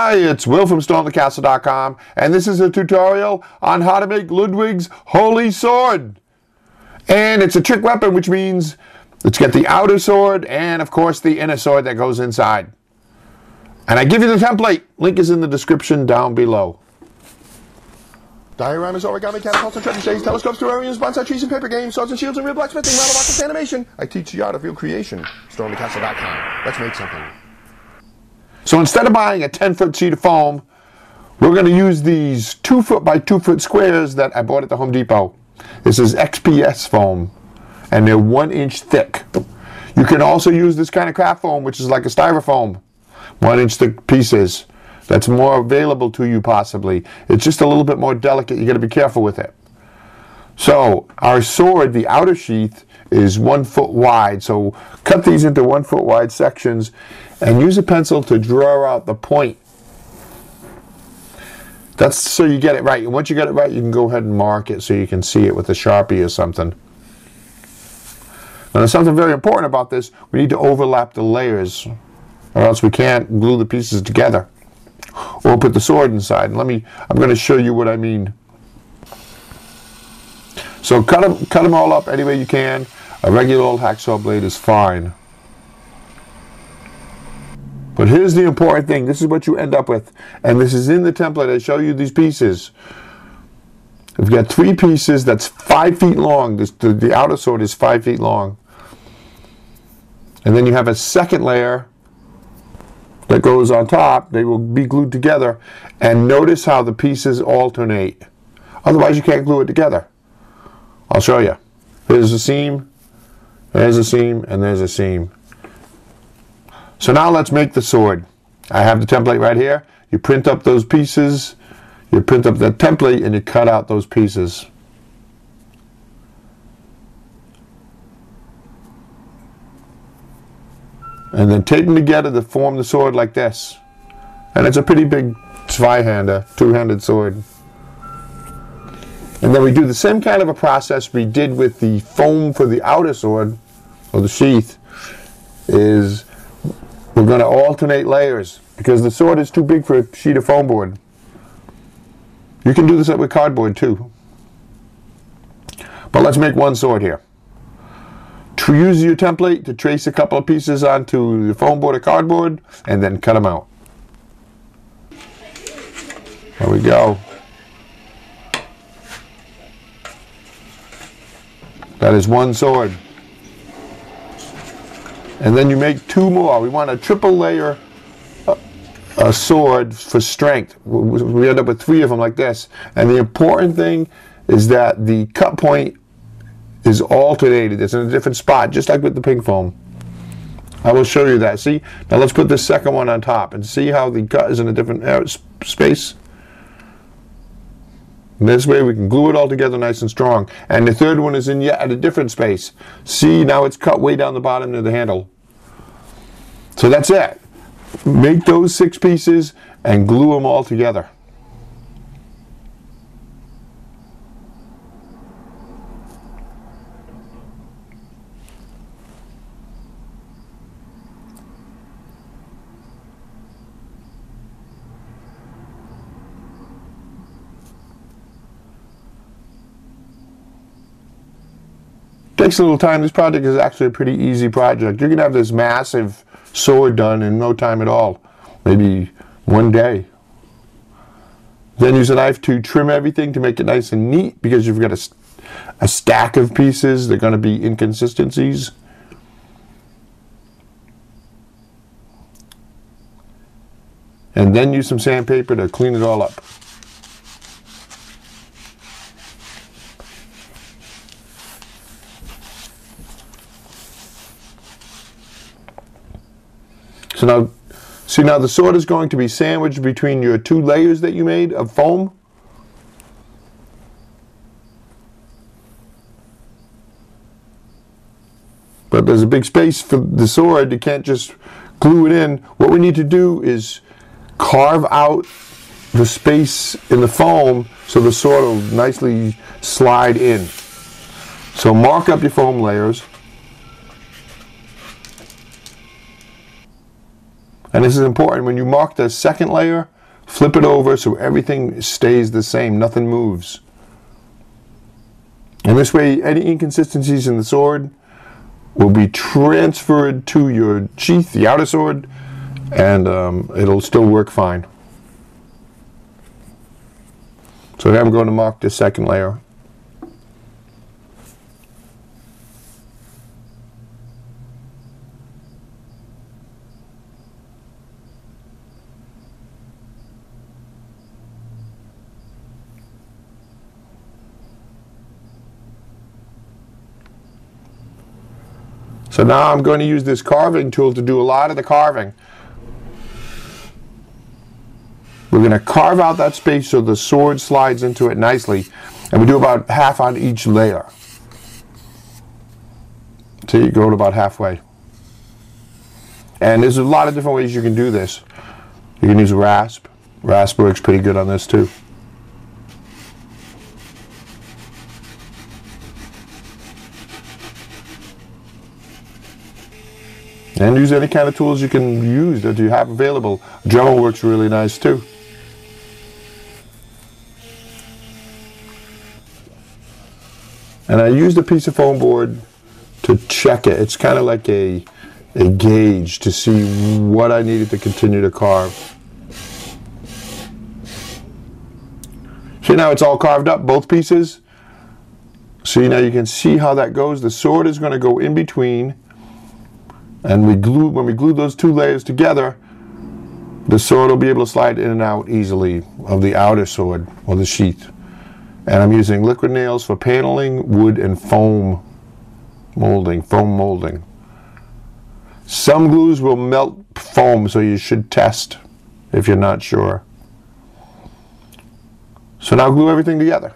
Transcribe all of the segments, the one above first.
Hi, it's Will from StormTheCastle.com, and this is a tutorial on how to make Ludwig's Holy Sword. And it's a trick weapon, which means let's get the outer sword and, of course, the inner sword that goes inside. And I give you the template. Link is in the description down below. Dioramas, origami, catapults, and treasure trebuchets, telescopes, terrariums, bonsai trees, and paper games, swords and shields, and real blacksmithing, rattle rockets, animation. I teach the art of real creation. StormTheCastle.com. Let's make something. So instead of buying a 10 foot sheet of foam, we're going to use these 2 foot by 2 foot squares that I bought at the Home Depot. This is XPS foam, and they're 1 inch thick. You can also use this kind of craft foam, which is like a styrofoam, 1 inch thick pieces. That's more available to you possibly. It's just a little bit more delicate. You got to be careful with it. So our sword, the outer sheath, is one foot wide. So cut these into one foot wide sections and use a pencil to draw out the point. That's so you get it right. And once you get it right, you can go ahead and mark it so you can see it with a Sharpie or something. Now there's something very important about this. We need to overlap the layers or else we can't glue the pieces together or put the sword inside. And let me, I'm going to show you what I mean. So cut them, cut them all up any way you can. A regular old hacksaw blade is fine. But here's the important thing. This is what you end up with. And this is in the template. I show you these pieces. We've got three pieces that's five feet long. This, the, the outer sword is five feet long. And then you have a second layer that goes on top. They will be glued together. And notice how the pieces alternate. Otherwise, you can't glue it together. I'll show you. There's a seam, there's a seam, and there's a seam. So now let's make the sword. I have the template right here. You print up those pieces, you print up the template, and you cut out those pieces. And then tape them together to form the sword like this. And it's a pretty big Zweihander, two-handed sword. And then we do the same kind of a process we did with the foam for the outer sword, or the sheath, is we're going to alternate layers because the sword is too big for a sheet of foam board. You can do this with cardboard too. But let's make one sword here. To use your template to trace a couple of pieces onto the foam board or cardboard and then cut them out. There we go. That is one sword. And then you make two more. We want a triple layer uh, a sword for strength. We end up with three of them like this. And the important thing is that the cut point is alternated. It's in a different spot, just like with the pink foam. I will show you that. See? Now let's put this second one on top and see how the cut is in a different space. This way we can glue it all together nice and strong. And the third one is in yet at a different space. See, now it's cut way down the bottom of the handle. So that's it. Make those six pieces and glue them all together. Takes a little time. This project is actually a pretty easy project. You're going to have this massive sword done in no time at all, maybe one day. Then use a knife to trim everything to make it nice and neat because you've got a, a stack of pieces. They're going to be inconsistencies. And then use some sandpaper to clean it all up. So now, see now the sword is going to be sandwiched between your two layers that you made of foam. But there's a big space for the sword. You can't just glue it in. What we need to do is carve out the space in the foam so the sword will nicely slide in. So mark up your foam layers. And this is important. When you mark the second layer, flip it over so everything stays the same. Nothing moves. And this way, any inconsistencies in the sword will be transferred to your sheath, the outer sword, and um, it'll still work fine. So now I'm going to mark the second layer. So now I'm going to use this carving tool to do a lot of the carving. We're going to carve out that space so the sword slides into it nicely. And we do about half on each layer. So you go to about halfway. And there's a lot of different ways you can do this. You can use a rasp. Rasp works pretty good on this too. And use any kind of tools you can use that you have available. Dremel works really nice too. And I used a piece of foam board to check it. It's kind of like a, a gauge to see what I needed to continue to carve. See now it's all carved up, both pieces. See now you can see how that goes. The sword is going to go in between and we glue when we glue those two layers together the sword will be able to slide in and out easily of the outer sword or the sheath. And I'm using liquid nails for paneling wood and foam molding foam molding. Some glues will melt foam so you should test if you're not sure. So now glue everything together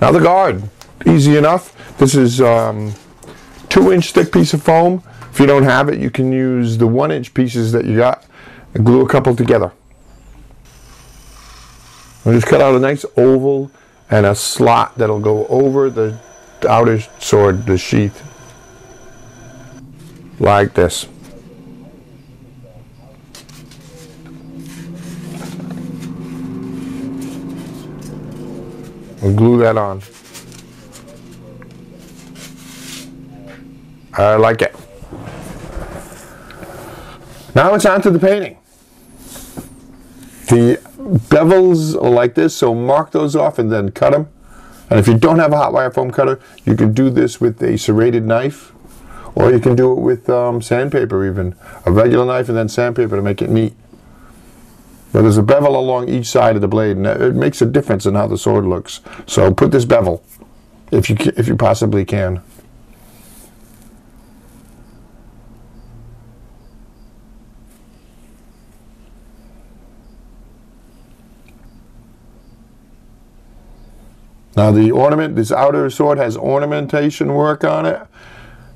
Now the guard, easy enough. This is um, two inch thick piece of foam. If you don't have it, you can use the one inch pieces that you got and glue a couple together. I just cut out a nice oval and a slot that'll go over the outer sword, the sheath, like this. We'll glue that on. I like it. Now it's on to the painting. The bevels are like this, so mark those off and then cut them. And if you don't have a hot wire foam cutter, you can do this with a serrated knife, or you can do it with um, sandpaper even. A regular knife and then sandpaper to make it neat. But there's a bevel along each side of the blade, and it makes a difference in how the sword looks. So put this bevel, if you if you possibly can. Now the ornament, this outer sword has ornamentation work on it.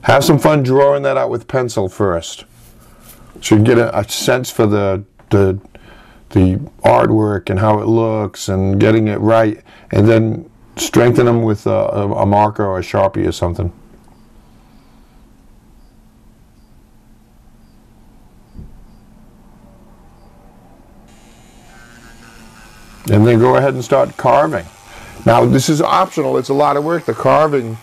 Have some fun drawing that out with pencil first. So you can get a, a sense for the, the the artwork and how it looks and getting it right, and then strengthen them with a, a marker or a sharpie or something. And then go ahead and start carving. Now this is optional, it's a lot of work, the carving.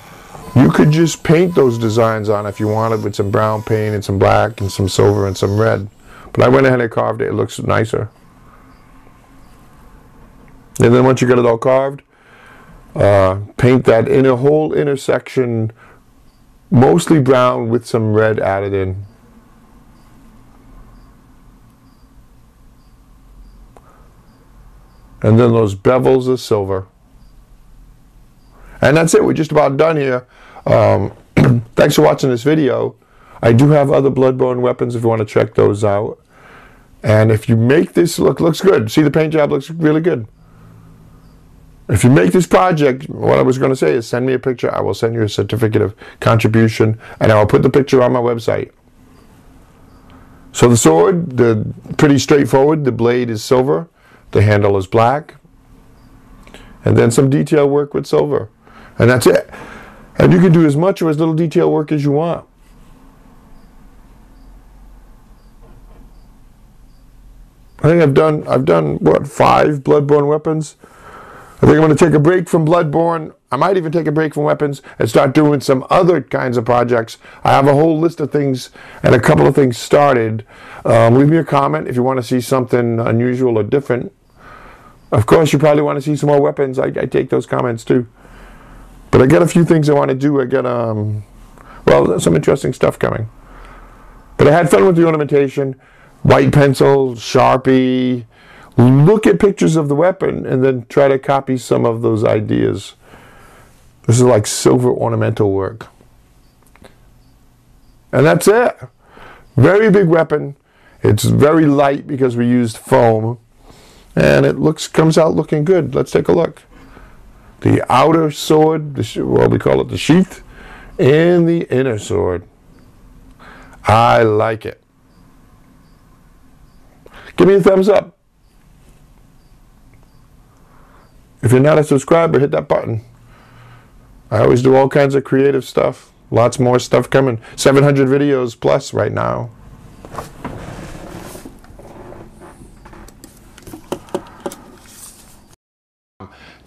You could just paint those designs on if you wanted with some brown paint and some black and some silver and some red. But I went ahead and carved it, it looks nicer. And then once you get it all carved, uh, paint that inner whole intersection mostly brown with some red added in. And then those bevels of silver. And that's it. We're just about done here. Um, thanks for watching this video. I do have other bloodborne weapons if you want to check those out. And if you make this look, looks good. See the paint job looks really good. If you make this project, what I was going to say is send me a picture. I will send you a certificate of contribution and I will put the picture on my website. So the sword, the pretty straightforward. The blade is silver. The handle is black. And then some detail work with silver. And that's it. And you can do as much or as little detail work as you want. I think I've done I've done what five bloodborne weapons. I think I'm going to take a break from Bloodborne. I might even take a break from weapons and start doing some other kinds of projects. I have a whole list of things and a couple of things started. Um, leave me a comment if you want to see something unusual or different. Of course, you probably want to see some more weapons. I, I take those comments too. But I got a few things I want to do. I got, um, well, some interesting stuff coming. But I had fun with the ornamentation. White pencil, Sharpie, look at pictures of the weapon and then try to copy some of those ideas. This is like silver ornamental work. And that's it. Very big weapon. It's very light because we used foam. And it looks comes out looking good. Let's take a look. The outer sword, the, well, we call it the sheath, and the inner sword. I like it. Give me a thumbs up. If you're not a subscriber, hit that button. I always do all kinds of creative stuff. Lots more stuff coming. 700 videos plus right now.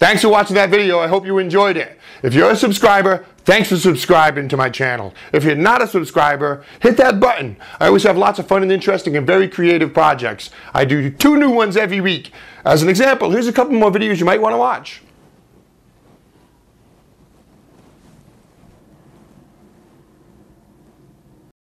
Thanks for watching that video. I hope you enjoyed it. If you're a subscriber, thanks for subscribing to my channel. If you're not a subscriber, hit that button. I always have lots of fun and interesting and very creative projects. I do two new ones every week. As an example, here's a couple more videos you might want to watch.